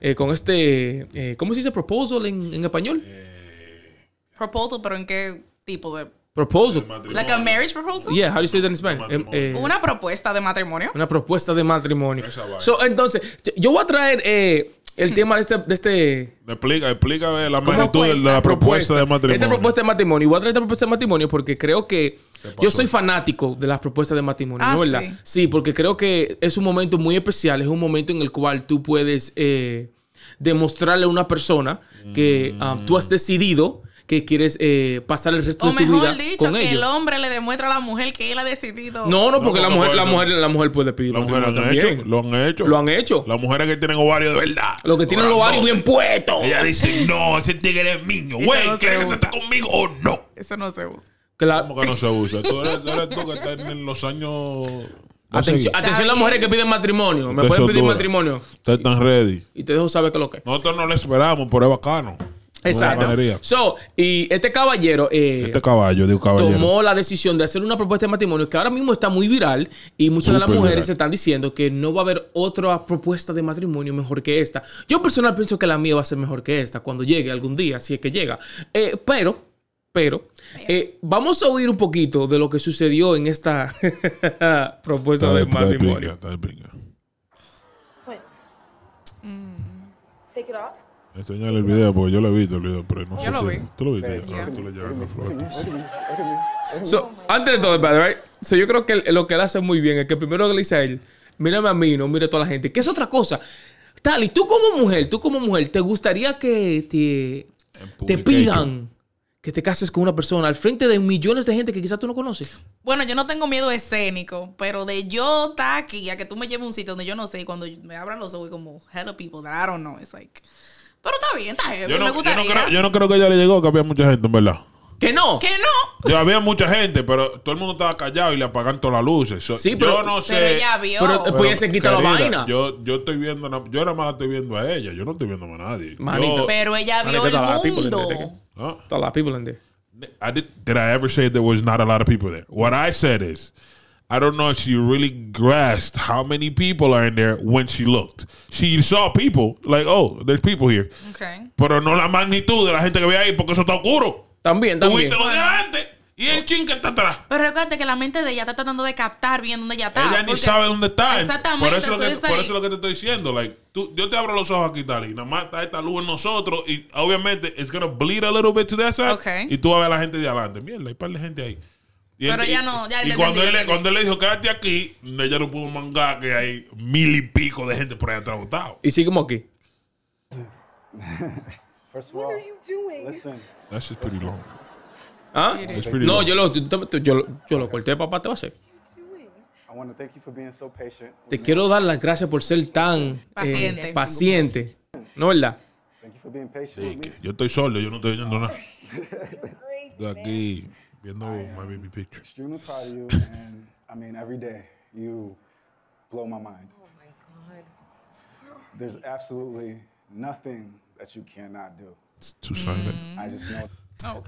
eh, con este, eh, ¿cómo se dice proposal en, en español? Proposal, pero ¿en qué tipo de...? Proposal. Like a marriage proposal? Yeah, how do you say that in Spanish? Eh, eh, Una propuesta de matrimonio. una propuesta de matrimonio. So, entonces, yo- voy a traer eh, el tema de este, de este Explica, explica la ¿Cómo magnitud de la propuesta de matrimonio. Esta propuesta de matrimonio. Y voy a traer esta propuesta de matrimonio porque creo que? Yo soy fanático de las propuestas de matrimonio, Ah, ¿no verdad? sí. Sí, porque creo que es un momento muy especial, es un momento en el cual tú puedes eh, demostrarle a una persona que ah, tú has decidido que quieres eh, pasar el resto O de tu vida mejor dicho, con que el hombre le demuestra a la mujer que él ha decidido. No, no, porque No, la, mujer, la, puede- mujer, la mujer puede pedir Las mujeres lo matrimonio han también. hecho. Lo han hecho. Lo han hecho. Las mujeres que tienen ovarios de verdad. Los que tienen los ovarios bien puestos. Ella dice, no, ese tigre es mío. Güey, ¿quieres que se esté conmigo o no? Eso no se usa. Cla- ¿Cómo que no se usa? Tú eres, tú eres tú que estás en los años... Atención, atención a las mujeres que piden matrimonio. Me pueden pedir matrimonio. Ustedes están ready. Y te dejo saber qué es lo que es. Nosotros no le esperamos, pero es bacano. Exacto. So, y este caballero eh, Este caballo, digo caballero. tomó la decisión de hacer una propuesta de matrimonio que ahora mismo está muy viral y muchas de las mujeres viral. se están diciendo que no va a haber otra propuesta de matrimonio mejor que esta. Yo personal pienso que la mía va a ser mejor que esta cuando llegue algún día, si es que llega. Eh, pero, pero, eh, vamos a oír un poquito de lo que sucedió en esta propuesta de matrimonio. Wait. Take it off. Enseñale el video porque yo lo he visto el video, pero no sé Yo lo si- vi. ¿Tú lo viste? Yeah. Ah, tú le llevas la flor. So, antes de todo, so, yo creo que lo que él hace muy bien es que primero le dice a él, mírame a mí, no mire a toda la gente, que es otra cosa. Tali, tú como mujer, tú como mujer, ¿te gustaría que te, te pidan que te cases con una persona al frente de millones de gente que quizás tú no conoces? Bueno, yo no tengo miedo escénico, pero de yo estar aquí a que tú me lleves a un sitio donde yo no sé, y cuando me abran los ojos y como, hello people that I don't know, it's like... Pero está bien, está heavy, Yo no, me yo, no gustaría. creo, yo no creo que ella le llegó, que había mucha gente, en verdad. Que no. Que no. Ya había mucha gente, pero todo el mundo estaba callado y le apagan todas las luces. So, Sí, pero- yo no sé. Pero ella vio. Pero- Pero, Pues ella se quita la vaina. Yo, yo estoy viendo, yo nada más la estoy viendo a ella. Yo no estoy viendo a nadie. Yo- pero ella vio el people in mundo. There, nigga. ¿Ah? A lot of people in there. I did, did I ever say there was not a lot of people there? What I said is, I don't know if she really grasped how many people are in there when she looked. She saw people, like, oh, there's people here. Okay. Pero no la magnitud de la gente que ve ahí, porque eso está oscuro. También, también. viste lo de adelante y el chin que está atrás. Pero recuerda que la mente de ella está tratando de captar bien dónde ella está. Ella ni sabe dónde está. Exactamente, Por eso, es lo que, eso es por eso es lo que te estoy diciendo. Like, tú, yo te abro los ojos aquí, tal, y nada más está esta luz en nosotros. Y obviamente, it's gonna bleed a little bit to that side. Ok. Y tú vas a ver a la gente de adelante. Mierda, hay un par de gente ahí. Y Pero él- ya no, ya Y le cuando entendí, él, cuando él le dijo, quédate aquí, ella no pudo mangar que hay mil y pico de gente por ahí atrás botado. Y seguimos aquí. First of What all, are you doing? listen, That's just pretty long. ¿Ah? No, yo lo, yo, yo, yo lo corté, papá, te va a hacer. I want to thank you for being so patient. with Te quiero dar las gracias por ser tan eh, Paciente. ¿No verdad? Thank you for being patient Sí, with que me. yo estoy solo, yo no estoy viendo nada. Estoy aquí viendo my baby picture. Extremely proud of you, and I mean, every day you blow my mind. Oh my god. There's absolutely nothing that you cannot do. It's too silent. I just know Oh,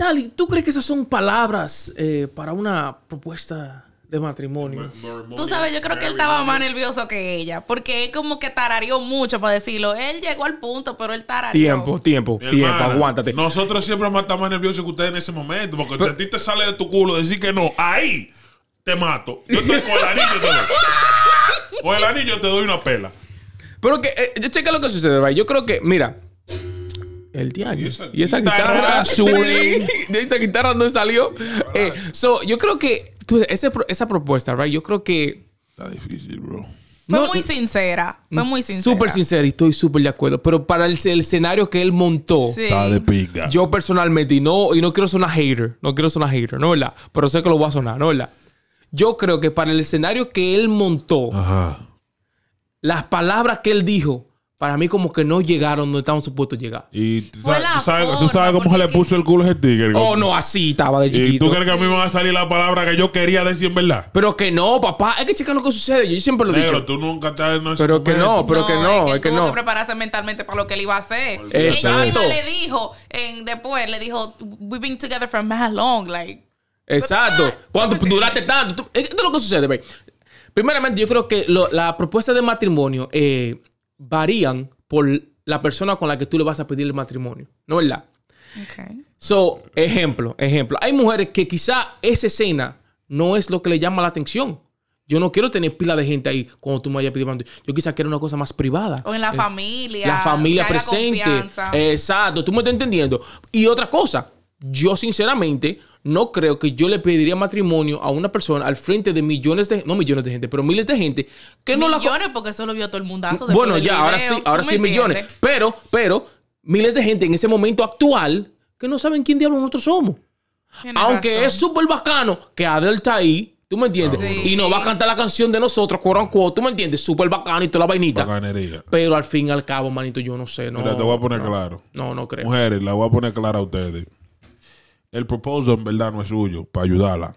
Tali, ¿tú crees que esas son palabras eh, para una propuesta de matrimonio? Tú sabes, yo creo que él estaba más nervioso que ella, porque él como que tarareó mucho para decirlo. Él llegó al punto, pero él tarareó. Tiempo, tiempo, Mi tiempo, hermana, aguántate. Nosotros siempre vamos a estar más nerviosos que ustedes en ese momento. Porque si a ti te sale de tu culo decir que no, ahí te mato. Yo estoy con el anillo te doy. Con el anillo te doy una pela. Pero que, eh, yo checa lo que sucede, right? Yo creo que, mira, el diario. Y esa Y esa guitarra, swing. de esa guitarra no salió. Eh, so, yo creo que tú- ese pro- esa propuesta, right? Yo creo que. Está difícil, bro. Fue No, muy sincera. Fue muy sincera. Súper sincero y estoy súper de acuerdo. Pero para el, el escenario que él montó. Sí. Está de pinga. Yo personalmente, y no, y no quiero sonar hater, no quiero sonar hater, ¿no verdad? Pero sé que lo voy a sonar, ¿no verdad? Yo creo que para el escenario que él montó, Ajá. las palabras que él dijo, para mí como que no llegaron donde estaban supuestos llegar. Y tú sabes, la tú sabes- tú forma, sabes cómo se le puso el culo a ese tigre. Oh, no, así estaba de ¿Y chiquito. tú crees que a mí me va a salir la palabra que yo quería decir en verdad? Pero que no, papá, hay que checar lo que sucede. Yo siempre lo he Negro, dicho. tú nunca estás en ese Pero que no, pero que no, es es que él tuvo no. que prepararse mentalmente para lo que él iba a hacer. Y Exacto. ella misma le dijo, en, después le dijo, we've been together for mad long, like. Exacto. Cuando duraste tanto. esto es lo que sucede, ve. Primeramente, yo creo que lo- la propuesta de matrimonio, eh, varían por la persona con la que tú le vas a pedir el matrimonio, ¿no es verdad? Okay. So, ejemplo, ejemplo. Hay mujeres que quizá esa escena no es lo que le llama la atención. Yo no quiero tener pila de gente ahí cuando tú me vayas a pedir. Yo quizá quiero una cosa más privada. O en la familia. La familia presente. confianza. Exacto, tú me estás entendiendo. Y otra cosa, yo sinceramente no creo que yo le pediría matrimonio a una persona al frente de millones de, no millones de gente, pero miles de gente que no la millones porque eso lo vio todo el mundazo. Bueno, ya, ahora sí, ahora ¿Tú sí millones. entiendes? Pero, pero, miles de gente en ese momento actual que no saben quién diablos nosotros somos. Tienes Aunque razón. es súper bacano que Adele está ahí, ¿tú me entiendes? Sí. Y nos va a cantar la canción de nosotros, quote unquote, ¿tú me entiendes? Súper bacano y toda la vainita. Bacanería. Pero al fin y al cabo, manito, yo no sé, no. Mira, te voy a poner claro. No, no creo. Mujeres, la voy a poner clara a ustedes. El proposal en verdad no es suyo, para ayudarla.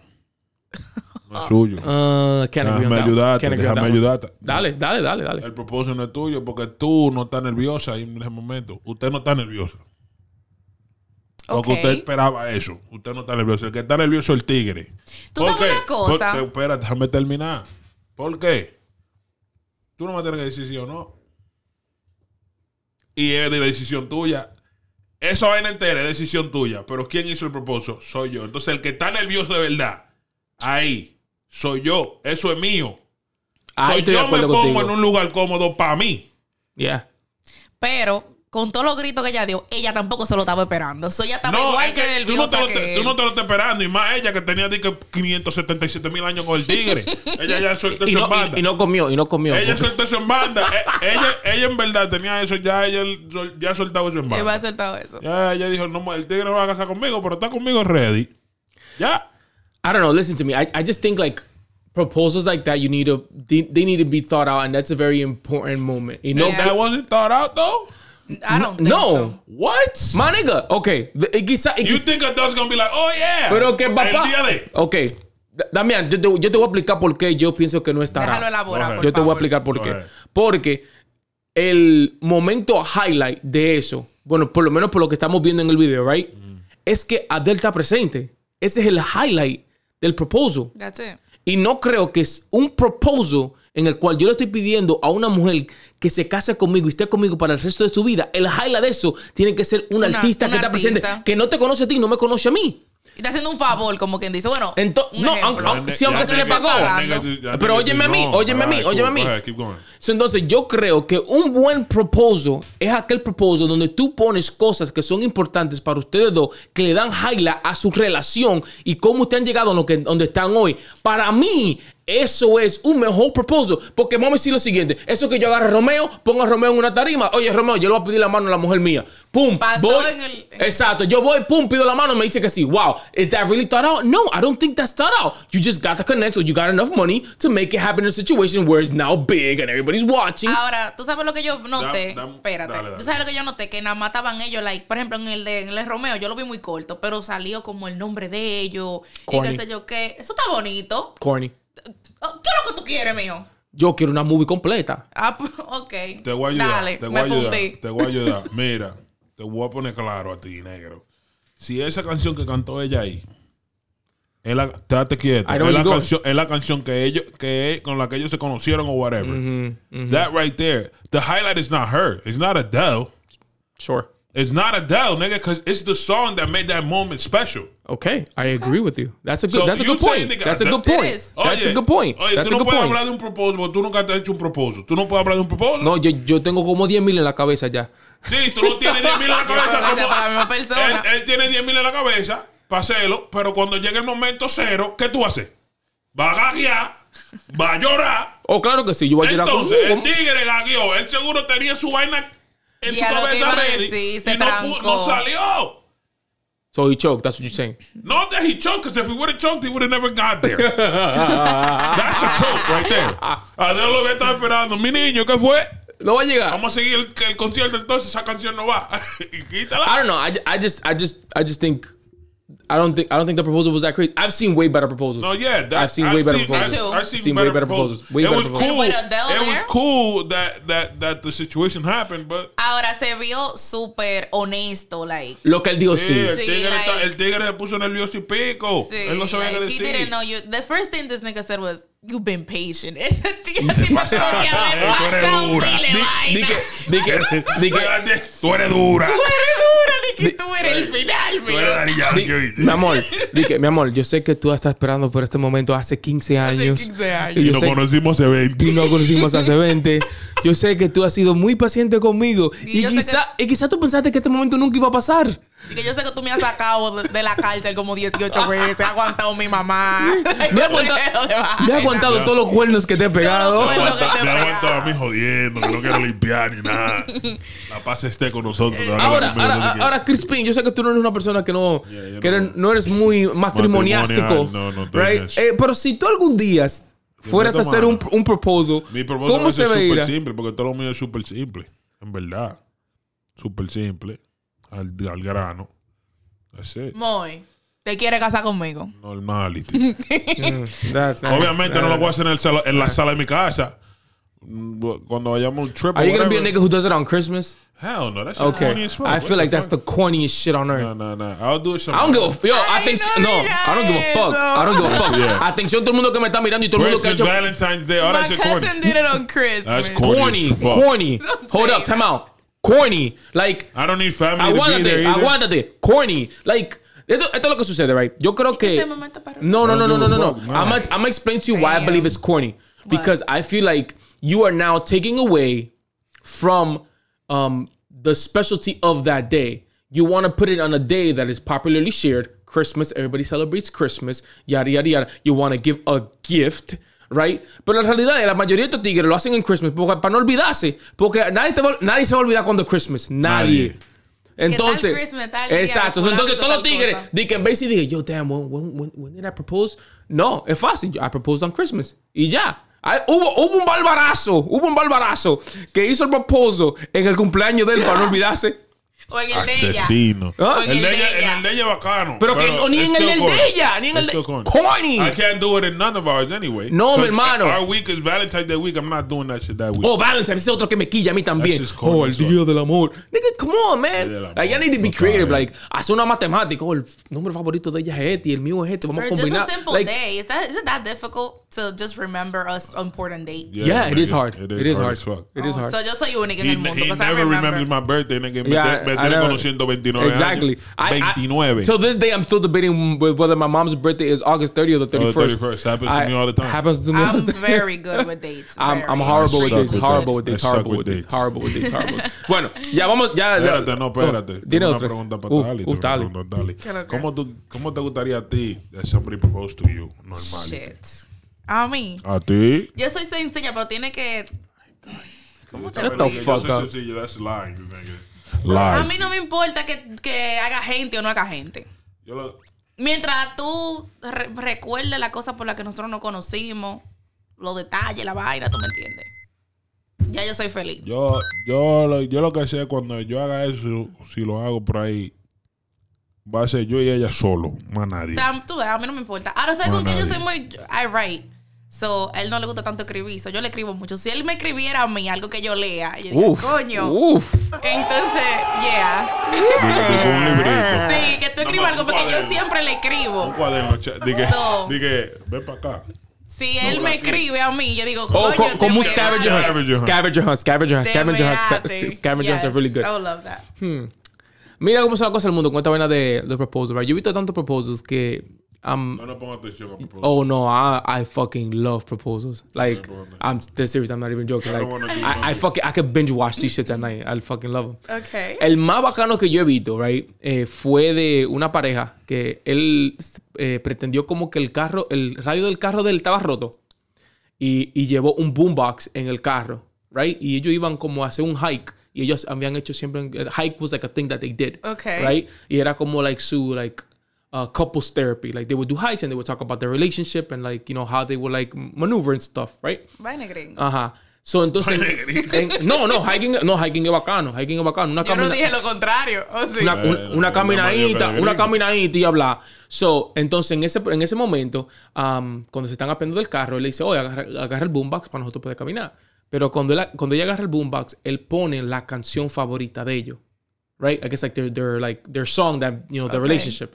No es suyo. Ah, on Déjame ayudarte, déjame ayudarte. Dale, dale, dale, dale. El propósito no es tuyo porque tú no estás nerviosa ahí en ese momento. Usted no está nerviosa. Porque usted esperaba eso. Usted no está nervioso. El que está nervioso es el tigre. Tú ¿Por sabes qué? una cosa. Porque- espérate, déjame terminar. ¿Por qué? Tú no me tienes que decir sí o no. Y es de la decisión tuya. Esa vaina entera es decisión tuya. Pero ¿quién hizo el propósito? Soy yo. Entonces el que está nervioso de verdad, ahí, soy yo. Eso es mío. Soy yo me pongo contigo. en un lugar cómodo para mí. Yeah. Pero con todos los gritos que ella dio, ella tampoco se lo estaba esperando. So, ella estaba No, igual es que, que tú no, te lo, que te- tú no te lo estás esperando. Y más ella que tenía di que 577 mil años con el tigre. ella ya soltó Y eso no, en banda. y, y no comió, y no comió. ella soltó eso en banda. Eh, ella, ella en verdad tenía eso ya. Ella ya soltado eso en Él va a banda. hacer todo eso. Ya ella dijo: No, el tigre no va a casar conmigo, pero está conmigo ready. Ya. I don't know. Listen to me. I, I just think like proposals like that, you need to they, they need to be thought out, and that's a very important moment. You know, Yeah. That wasn't thought out though. I don't think no, so. What? my nigga. Okay, the- y quizá, y You think Adele's gonna be like, oh yeah. pero que El papá. día de. Ok, Da- Damián, yo te, yo te voy a explicar por qué yo pienso que no está. Déjalo elaborar, por Yo te voy a explicar por qué. Porque el momento highlight de eso, bueno, por lo menos por lo que estamos viendo en el video, right? Es que Adele está presente. Ese es el highlight del proposal. That's it. Y no creo que es un proposal en el cual yo le estoy pidiendo a una mujer que se case conmigo y esté conmigo para el resto de su vida. El highlight de eso tiene que ser un Una- artista que está presente, que no te conoce a ti, no me conoce a mí. Y está haciendo un favor, como quien dice, bueno, Ento- un no, ejemplo. aunque- sí, aunque Ya, se le pagó. ya, nigga, ya, Pero óyeme a mí, óyeme a mí, óyeme a mí. Entonces, yo creo que un buen proposal es aquel proposal donde tú pones cosas que son importantes para ustedes dos, que le dan highlight a su relación y cómo ustedes han llegado a lo que, donde están hoy. Para mí, eso es un mejor proposal. Porque vamos a decir lo siguiente: eso que yo agarre a Romeo, pongo a Romeo en una tarima. Oye, Romeo, yo le voy a pedir la mano a la mujer mía. Pum. Pasó voy. en el- Exacto. Yo voy, pum, pido la mano, me dice que sí. Wow. Is that really thought out? No, I don't think that's thought out. You just got the connect, or you got enough money to make it happen in a situation where it's now big and everybody's watching. Ahora, tú sabes lo que yo noté. Dam- dam- Espérate. dale, dale. Tú sabes lo que yo noté. Que nada más estaban ellos, like, por ejemplo, en el de, en el Romeo, yo lo vi muy corto, pero salió como el nombre de ellos. Corny. Y qué sé yo qué. Eso está bonito. Corny. Oh, ¿Qué es lo que tú quieres, mijo? Yo quiero una movie completa. Ah, pues, ok. Te voy a ayudar. Dale, te voy me a ayudar. fundí. Te voy a ayudar. Mira, te voy a poner claro a ti, negro. Si esa canción que cantó ella ahí, es la, estate quieto, es la, canción, es la canción que ellos, que con la que ellos se conocieron o whatever. Mm-hmm, That right there, the highlight is not her. It's not Adele. Sure. It's not Adele, nigga, because it's the song that made that moment special. Okay, I agree with you. That's a good. So that's a good that- That's a good point. That's a good point. Oye, That's tú a no good puedes point. hablar de un propósito porque tú nunca te has hecho un propósito. Tú no puedes hablar de un propósito. No, yo, yo tengo como 10 mil en la cabeza ya. Sí, tú no tienes 10 mil en la cabeza. como- para la misma persona. Él, él tiene 10 mil en la cabeza para hacerlo, pero cuando llegue el momento cero, ¿qué tú haces? Va a gaguear, va a llorar. Oh, claro que sí. Yo voy a con. Entonces, el uh, tigre gagueó. Él seguro tenía su vaina en Ya su cabeza ready. decir, se y no, no salió. So he choked. That's what you're saying. Not that he choked, because if he would have choked, he would have never got there. That's a choke right there. Ah, Adele lo había estado esperando. Mi niño, ¿qué fue? No va a llegar. Vamos a seguir el, el concierto entonces, esa canción no va. quítala. I don't know. I, I just I just I just think I don't think I don't think the proposal was that crazy. I've seen way better proposals. No, yeah, that, I've seen way better proposals. Me too. I've, I've seen, Seen better, way better proposals. proposals. Way it better was proposals. cool. And with Adele it was cool that that that the situation happened, but Ahora se vio súper honesto, like. Lo que él dijo sí, sí. el, tigre like- el tigre se puso nervioso y pico. Sí, Él no sabía like, qué he didn't know you. The first thing this nigga said was, You've been patient. Ese tío tipo todo que Tú eres dura. Tú eres dura. Tú eres dura, de que tú eres el final, Yankee, ¿viste? mi amor, di que, mi amor, yo sé que tú estás esperando por este momento hace 15 años. 15 años. Y Y nos sé- conocimos hace 20. y nos conocimos hace 20. Yo sé que tú has sido muy paciente conmigo. Y Y, quizá, y quizá tú pensaste que este momento nunca iba a pasar. Y que yo sé que tú me has sacado de, de la cárcel como 18 veces. He aguantado mi mamá. Me he aguantado, me he aguantado todos los cuernos que te he pegado. Me que te aguanta- me pegaba. aguanto a mí jodiendo, que no quiero limpiar ni nada. La paz esté con nosotros. haga Ahora, ahora, ahora, Crispin, yo sé que tú no eres una persona que no, Yeah, que no. eres- no eres muy matrimoniástico. Matrimonial, no, no right? Eh, pero si tú algún día fueras a hacer un, un proposal, Mi propósito ¿cómo se súper vería? simple, porque todo lo mío es súper simple. En verdad. Súper simple. Al, al grano. Así. Moy, ¿te quiere casar conmigo? Normality. That's- Obviamente no lo voy a hacer en, el sala- en la sala de mi casa. Cuando vayamos a un trip. Are you gonna be a whatever. nigga who does it on Christmas? Hell no. That's Okay. corny as fuck. I What feel like the that's fuck? the corniest shit on earth. No, no, no. I'll do it I don't give a f- yo. I Ay, think no no. diga I don't give a fuck. eso. I don't give a fuck. Yeah. Atención todo el mundo que me está mirando y todo el mundo que ha Christmas, hecho Valentine's Day. Ahora My ese corny. cousin did it on Christmas. That's corny. corny, as fuck. corny. Hold up, time out. Corny, like I don't need family to be aguántate, there either. aguántate. Corny, like esto, esto es lo que sucede, right? Yo creo que este momento para- no, no, I no, no, no, no, no. I'm nah. gonna, I'm gonna explain to you why I Damn. believe it's corny because I feel like you are now taking away from um the specialty of that day. You want to put it on a day that is popularly shared. Christmas, everybody celebrates Christmas, yada, yada, yada. You want to give a gift, right? Pero la realidad es la mayoría de estos tigres lo hacen en Christmas porque, para no olvidarse. Porque nadie, te va- nadie se va a olvidar cuando es Christmas. Nadie. Nadie. Entonces, Christmas, tal exacto. Entonces, todos los tal tigres di que en vez dije, yo, damn, when, when, when, did I propose? No, es fácil. I proposed on Christmas. Y ya. Hubo, hubo un barbarazo, hubo un barbarazo que hizo el proposal en el cumpleaños de él para no olvidarse. O en el de ella. Asesino. ¿Ah? El de ella, ella. en el de ella bacano. Pero que no, ni en el corny. de ella, ni en el de- corny. I can't do it in none of ours anyway. No, mi hermano. Our week is Valentine's Day week. I'm not doing that shit that week. Oh, Valentine's, ese es otro que me quilla a mí también. Just Oh, el día del amor. Nigga, come on, man. Like, I need to be No creative. Like, hace una matemática. Oh, el nombre favorito de ella es este y el mío es este. Vamos a just combinar. a simple Like, day. Is that is it that difficult to just remember a s- important date? Yeah, it is nigga. hard. It is hard. It is hard. So yo soy única en el mundo he never remember. remembers my birthday, nigga. Me, Yeah, te- me I tiene never- conociendo 29 Exactly. años. I- I- Till this day, I'm still debating with whether my mom's birthday is August 30th or the 31st. 31st. Happens to me all the time. Happens to me I'm the time. very good with dates. I'm, I'm horrible with dates. with Horrible dates. with dates. Horrible with with dates. dates. Horrible with dates. Horrible. Bueno, ya vamos. Ya, ya- Espérate, no, espérate. Oh, Tengo una pregunta para Uh, Tali. uh, tengo una Tali. pregunta para Tali. ¿Qué lo que? ¿Cómo, tú, ¿Cómo te gustaría a ti that somebody proposed to you? Normal. Shit. A mí. ¿A ti? Yo soy sencilla, pero tiene que. ¿Cómo te Shut the Yo fuck soy sencillo, that's lying, nigga. A mí no me importa que, que haga gente o no haga gente. Yo lo- Mientras tú re- recuerdes la cosa por la que nosotros nos conocimos, los detalles, la vaina, tú me entiendes. Ya yo soy feliz. Yo, yo, lo, yo lo que sé cuando yo haga eso, si lo hago por ahí, va a ser yo y ella solo, más nadie. Tam- tú a mí no me importa. Ahora, ¿sabes con que yo soy muy. I write. So, a él no le gusta tanto escribir. So, yo le escribo mucho. Si él me escribiera a mí algo que yo lea, yo digo, Uf. coño. Uf. Entonces, yeah. Un librito. Sí, que tú escribas algo un porque yo cuaderno. siempre le Un escribo. cuaderno. cha- Dije, So- dije, ven para acá. Si él me escribe a mí, yo digo, Oh, coño, como un scavenger hunt. Scavenger hunt. Scavenger hunt. Scavenger hunt. Scavenger hunts are Yes, really good. I love that. Mira cómo son las cosas del mundo con esta vaina de, de proposal, right? Yo he visto tantos proposals que No le pongo atención a proposal. Oh no, I, I fucking love proposals. Like. I'm this serious. I'm not even joking. I Like I, fucking I could binge watch these shits at night. I fucking love them. Okay. El más bacano que yo he visto, right, eh, fue de una pareja que él eh, pretendió como que el carro, el radio del carro de él estaba roto y, y llevó un boombox en el carro, right, y ellos iban como a hacer un hike y ellos habían hecho siempre el hike was like a thing that they did, Okay. right, y era como like su like uh, couples therapy, like they would do hikes and they would talk about their relationship and like you know how they would like maneuver and stuff, right. Ajá. So, entonces, en- no, no, hiking, no, hiking es bacano, hiking es bacano. Una Yo no camina- dije lo contrario. ¿O sí? una, un- una caminadita, una caminadita y hablar. So, entonces, en ese, en ese momento, um, cuando se están apendiendo del carro, él le dice, oye, agarra, agarra el boombox para nosotros poder caminar. Pero cuando, él, cuando ella agarra el boombox, él pone la canción favorita de ellos. Right? I guess like their, their, like, their song that, you know, their Okay. relationship.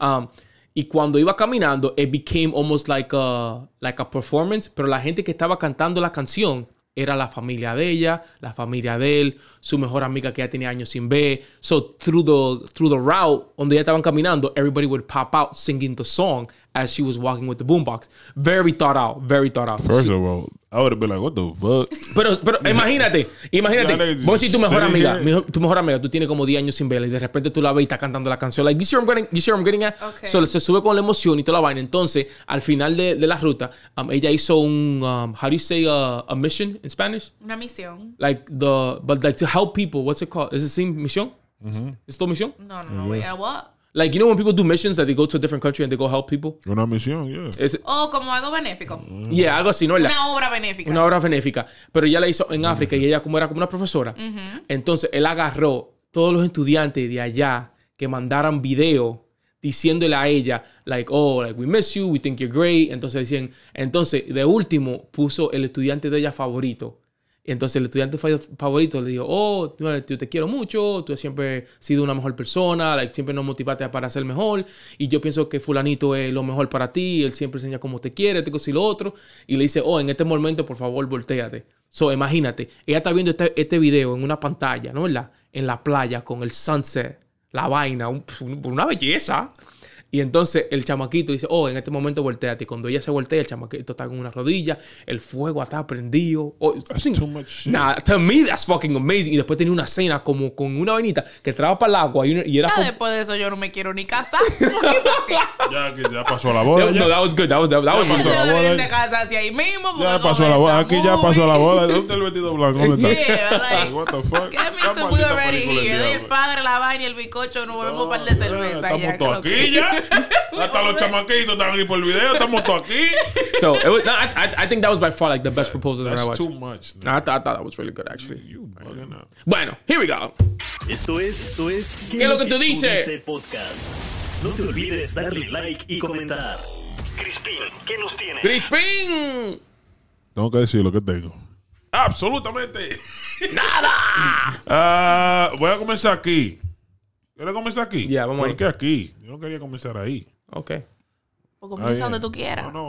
Um, Y cuando iba caminando, it became almost like a, like a performance. Pero la gente que estaba cantando la canción era la familia de ella, la familia de él, su mejor amiga que ya tenía años sin ver. So through the, through the route donde ya estaban caminando, everybody would pop out singing the song as she was walking with the boombox. Very thought out, very thought out. First of all, I would have been like, what the fuck? Pero, pero imagínate, imagínate, vos si tu mejor amiga, mi- tu mejor amiga, tú tienes como 10 años sin verla y de repente tú la ves y está cantando la canción. Like, you see what I'm getting, you see what I'm getting at? Okay. So, se sube con la emoción y toda la vaina. Entonces, al final de, de la ruta, um, ella hizo un, um, how do you say uh, a mission in Spanish? Una misión. Like the, but like to help people, what's it called? Is it same mission? Mm-hmm. ¿Es misión? No, no, no. Wait, what? Like, you know when people do missions that they go to a different country and they go help people? Una misión, yeah. It- Oh, como algo benéfico. yeah, algo así, ¿no? La- Una obra benéfica. una obra benéfica. Pero ella la hizo en África y ella como era como una profesora. Entonces él agarró todos los estudiantes de allá que mandaran video diciéndole a ella, like, oh, like, we miss you, we think you're great. Entonces decían, entonces de último puso el estudiante de ella favorito. Entonces el estudiante fa- favorito le dijo, oh, yo te quiero mucho, tú siempre has sido una mejor persona, like, siempre nos motivaste para ser mejor, y yo pienso que fulanito es lo mejor para ti, él siempre enseña cómo te quiere, te y lo otro, y le dice, oh, en este momento, por favor, volteate. So, imagínate, ella está viendo este, este video en una pantalla, ¿no? ¿Verdad? En la playa, con el sunset, la vaina, un- una belleza. Y entonces el chamaquito dice, oh, en este momento volteate. Y cuando ella se voltea, el chamaquito está con una rodilla, el fuego está prendido. Oh, That's too much shit. Nah, to me that's fucking amazing. Y después tenía una cena como con una vainita que entraba para el agua y, una- y era Ya después de eso yo no me quiero ni casar. Ya que ya pasó la boda. No, ya. that was good. That was, that, that was Ya really pasó la boda. de casarse ahí mismo. Ya pasó la boda. Aquí ya pasó la boda. ¿Dónde está el vestido blanco? ¿Dónde está? Yeah, like, What the fuck? ¿Qué me hizo we already here? El padre, la vaina y el bizcocho, nos bebemos un par de Ya, cerveza. Estamos todos aquí ya. Hasta los chamaquitos están aquí por el video. Estamos todos aquí. So it was, no, I, I, I think that was by far like the best proposal that I That's watched. too much. No, I, thought, I thought that was really good actually. You bugging out. Bueno, here we go. Esto es, esto es ¿Qué es lo que tú dices? dice podcast. No te olvides darle like y comentar. Crispin, ¿qué nos tiene? Crispin. Tengo que decir lo que tengo. Absolutamente. Nada. Ah, voy a comenzar aquí. ¿Quieres comenzar aquí? Ya, vamos ¿Por qué aquí? Yo no quería comenzar ahí. Okay. Pues comienza donde tú quieras. No, no,